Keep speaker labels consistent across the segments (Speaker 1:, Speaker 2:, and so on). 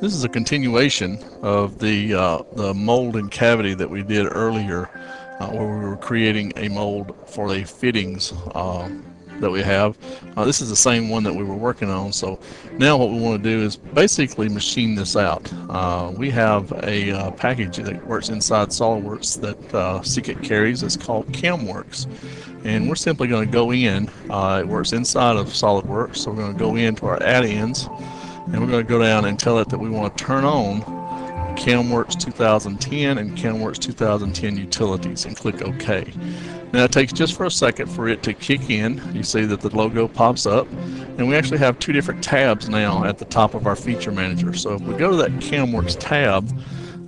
Speaker 1: This is a continuation of the, uh, the mold and cavity that we did earlier uh, where we were creating a mold for the fittings uh, that we have. Uh, this is the same one that we were working on. So now what we want to do is basically machine this out. Uh, we have a uh, package that works inside SOLIDWORKS that uh, Secant carries. It's called CAMWorks. And we're simply going to go in. It works inside of SOLIDWORKS. So we're going to go into our add-ins and we're going to go down and tell it that we want to turn on CAMWorks 2010 and CAMWorks 2010 utilities and click OK. Now it takes just for a second for it to kick in. You see that the logo pops up and we actually have two different tabs now at the top of our feature manager. So if we go to that CAMWorks tab,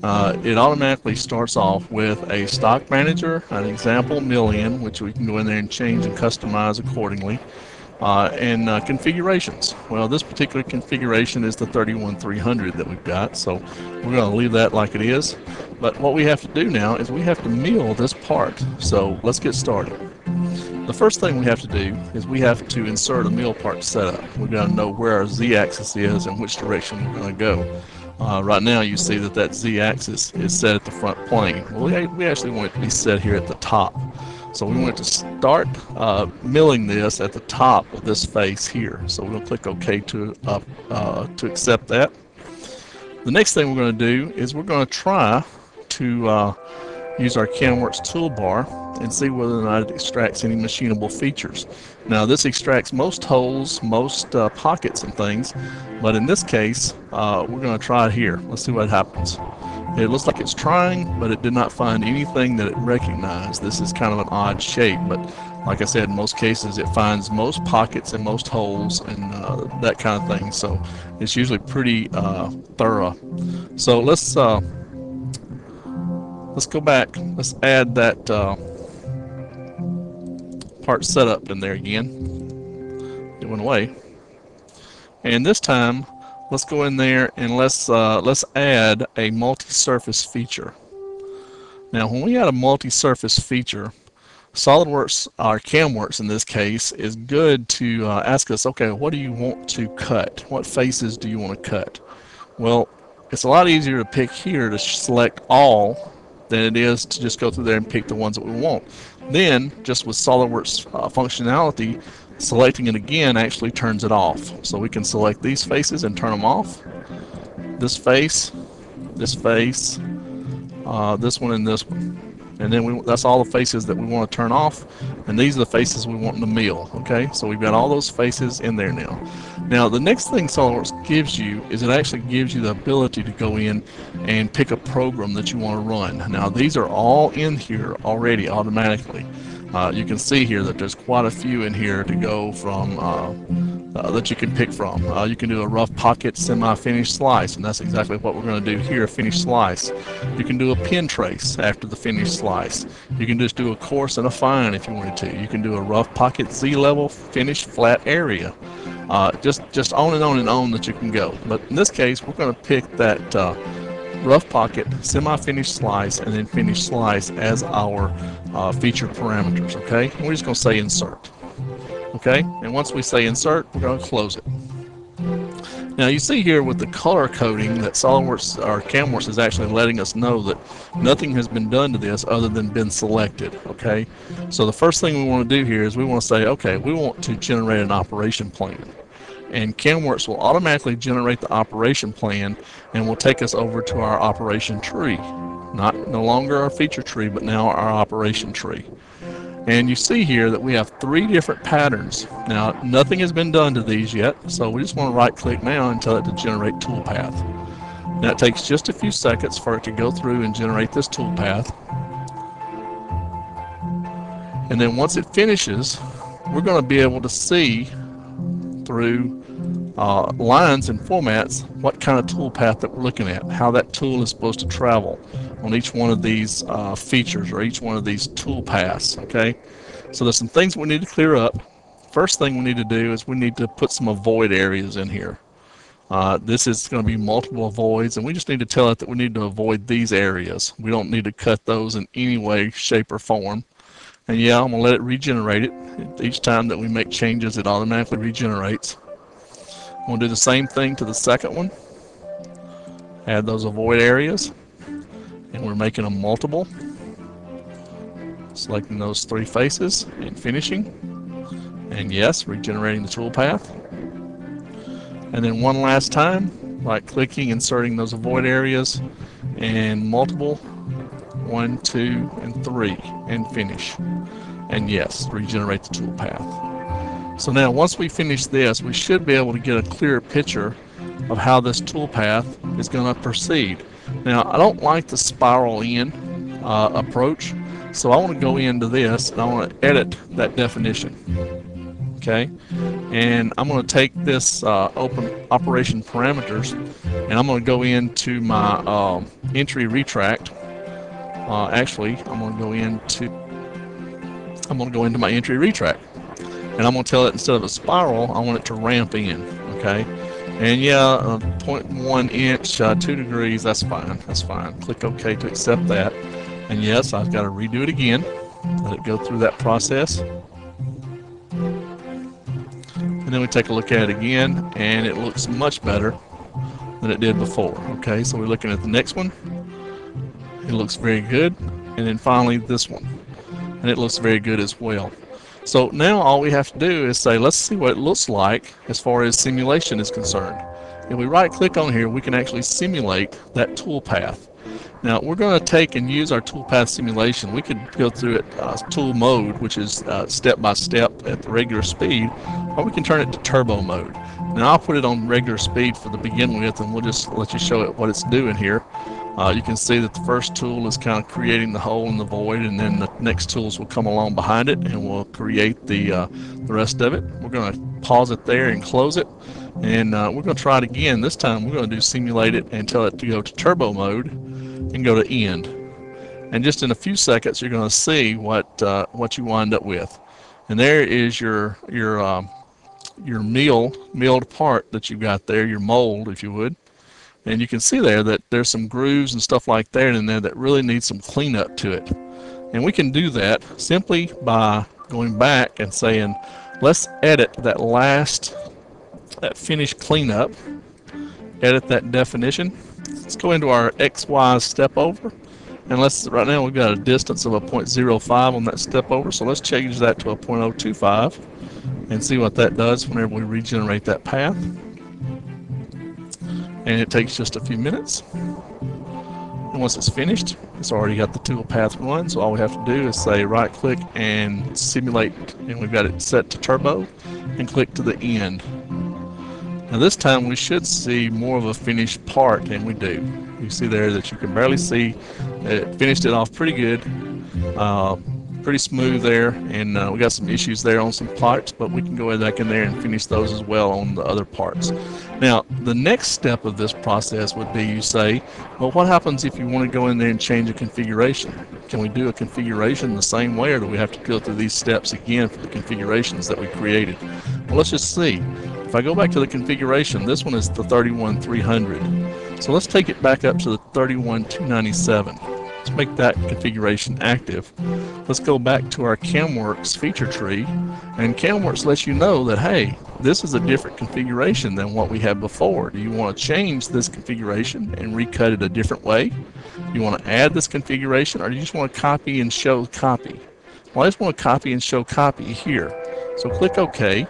Speaker 1: uh, it automatically starts off with a stock manager, an example million, which we can go in there and change and customize accordingly uh, and uh, configurations. Well, this particular configuration is the 31300 that we've got, so we're going to leave that like it is. But what we have to do now is we have to mill this part. So let's get started. The first thing we have to do is we have to insert a mill part setup. We've got to know where our z-axis is and which direction we're going to go. Uh, right now you see that that z-axis is set at the front plane. Well, we, we actually want it to be set here at the top. So we want to start uh, milling this at the top of this face here. So to click OK to, uh, uh, to accept that. The next thing we're going to do is we're going to try to uh, use our CAMWorks toolbar and see whether or not it extracts any machinable features. Now this extracts most holes, most uh, pockets and things, but in this case uh, we're going to try it here. Let's see what happens. It looks like it's trying, but it did not find anything that it recognized. This is kind of an odd shape, but like I said, in most cases it finds most pockets and most holes and uh, that kind of thing. So it's usually pretty uh, thorough. So let's uh, let's go back. Let's add that uh, part setup in there again. It went away. And this time let's go in there and let's uh, let's add a multi-surface feature. Now when we add a multi-surface feature, SOLIDWORKS, or CAMWorks in this case, is good to uh, ask us, okay, what do you want to cut? What faces do you want to cut? Well, it's a lot easier to pick here to select all than it is to just go through there and pick the ones that we want. Then, just with SOLIDWORKS uh, functionality, Selecting it again actually turns it off. So we can select these faces and turn them off. This face, this face, uh, this one and this one. And then we, that's all the faces that we want to turn off. And these are the faces we want in the mill. Okay, so we've got all those faces in there now. Now the next thing SOLIDWORKS gives you is it actually gives you the ability to go in and pick a program that you want to run. Now these are all in here already automatically. Uh, you can see here that there's quite a few in here to go from uh, uh, that you can pick from. Uh, you can do a rough pocket semi-finished slice, and that's exactly what we're going to do here, a finished slice. You can do a pin trace after the finished slice. You can just do a coarse and a fine if you wanted to. You can do a rough pocket Z-level finished flat area. Uh, just, just on and on and on that you can go. But in this case, we're going to pick that rough pocket, semi-finished slice, and then finished slice as our uh, feature parameters, okay? And we're just going to say insert, okay? And once we say insert, we're going to close it. Now you see here with the color coding that SOLIDWORKS or CAMWorks is actually letting us know that nothing has been done to this other than been selected, okay? So the first thing we want to do here is we want to say, okay, we want to generate an operation plan and CAMWorks will automatically generate the operation plan and will take us over to our operation tree. Not no longer our feature tree, but now our operation tree. And you see here that we have three different patterns. Now, nothing has been done to these yet, so we just want to right click now and tell it to generate toolpath. Now it takes just a few seconds for it to go through and generate this toolpath. And then once it finishes, we're going to be able to see through uh, lines and formats what kind of toolpath that we're looking at, how that tool is supposed to travel on each one of these uh, features or each one of these tool paths, okay? So there's some things we need to clear up. First thing we need to do is we need to put some avoid areas in here. Uh, this is going to be multiple avoids, and we just need to tell it that we need to avoid these areas. We don't need to cut those in any way, shape, or form. And yeah, I'm going to let it regenerate it. Each time that we make changes, it automatically regenerates. We'll do the same thing to the second one. add those avoid areas, and we're making them multiple. Selecting those three faces and finishing. And yes, regenerating the toolpath. And then one last time, right clicking, inserting those avoid areas and multiple, one, two, and three, and finish. And yes, regenerate the toolpath. So now once we finish this, we should be able to get a clearer picture of how this toolpath is going to proceed. Now, I don't like the spiral in uh, approach, so I want to go into this and I want to edit that definition. Okay, and I'm going to take this uh, open operation parameters and I'm going to go into my uh, entry retract. Uh, actually, I'm going to go into I'm going to go into my entry retract and I'm going to tell it instead of a spiral, I want it to ramp in. Okay, and yeah, uh, 0.1 inch, uh, 2 degrees, that's fine. That's fine. Click OK to accept that. And yes, I've got to redo it again. Let it go through that process. And then we take a look at it again, and it looks much better than it did before. Okay, so we're looking at the next one. It looks very good. And then finally this one. And it looks very good as well. So now all we have to do is say, let's see what it looks like as far as simulation is concerned. If we right click on here, we can actually simulate that toolpath. Now we're going to take and use our toolpath simulation. We could go through it uh, tool mode, which is uh, step by step at the regular speed, or we can turn it to turbo mode. Now I'll put it on regular speed for the begin with, and we'll just let you show it what it's doing here. Uh, you can see that the first tool is kind of creating the hole in the void and then the next tools will come along behind it and we'll create the, uh, the rest of it. We're going to pause it there and close it and uh, we're going to try it again. This time we're going to do simulate it and tell it to go to turbo mode and go to end. And just in a few seconds you're going to see what, uh, what you wind up with. And there is your, your, um, your meal, milled part that you've got there, your mold if you would. And you can see there that there's some grooves and stuff like that in there that really needs some cleanup to it. And we can do that simply by going back and saying, let's edit that last, that finished cleanup, edit that definition. Let's go into our XY step over. And let's, right now we've got a distance of a 0.05 on that step over. So let's change that to a 0.025 and see what that does whenever we regenerate that path and it takes just a few minutes. And once it's finished, it's already got the tool path run, so all we have to do is say right click and simulate, and we've got it set to turbo, and click to the end. Now this time we should see more of a finished part than we do. You see there that you can barely see it finished it off pretty good. Uh, pretty smooth there and uh, we got some issues there on some parts but we can go back in there and finish those as well on the other parts. Now the next step of this process would be you say well what happens if you want to go in there and change a configuration? Can we do a configuration the same way or do we have to go through these steps again for the configurations that we created? Well let's just see. If I go back to the configuration this one is the 31300 so let's take it back up to the 31297 Let's make that configuration active. Let's go back to our CamWorks feature tree and CamWorks lets you know that hey this is a different configuration than what we had before. Do you want to change this configuration and recut it a different way? You want to add this configuration or do you just want to copy and show copy? Well I just want to copy and show copy here. So click OK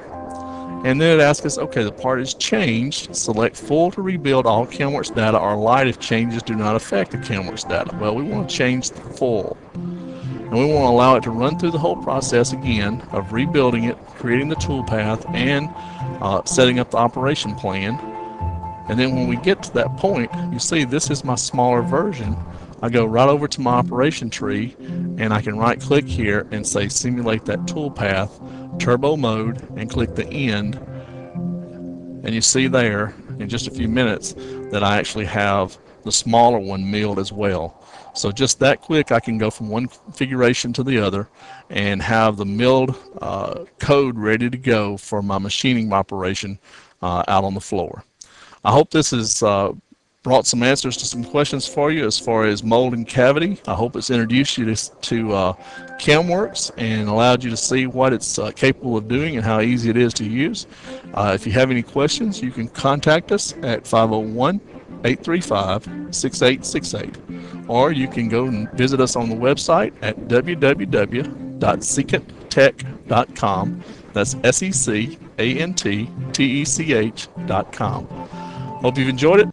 Speaker 1: and then it asks us, okay, the part is changed. Select full to rebuild all CamWorks data or light if changes do not affect the CamWorks data. Well, we want to change the full. And we want to allow it to run through the whole process again of rebuilding it, creating the toolpath, and uh, setting up the operation plan. And then when we get to that point, you see this is my smaller version. I go right over to my operation tree and I can right click here and say simulate that toolpath turbo mode and click the end and you see there in just a few minutes that I actually have the smaller one milled as well. So just that quick I can go from one configuration to the other and have the milled uh, code ready to go for my machining operation uh, out on the floor. I hope this has uh, brought some answers to some questions for you as far as mold and cavity. I hope it's introduced you to, to uh, CamWorks and allowed you to see what it's uh, capable of doing and how easy it is to use. Uh, if you have any questions, you can contact us at 501 835-6868. Or you can go and visit us on the website at www.secantech.com. That's S-E-C-A-N-T-T-E-C-H dot com. Hope you've enjoyed it.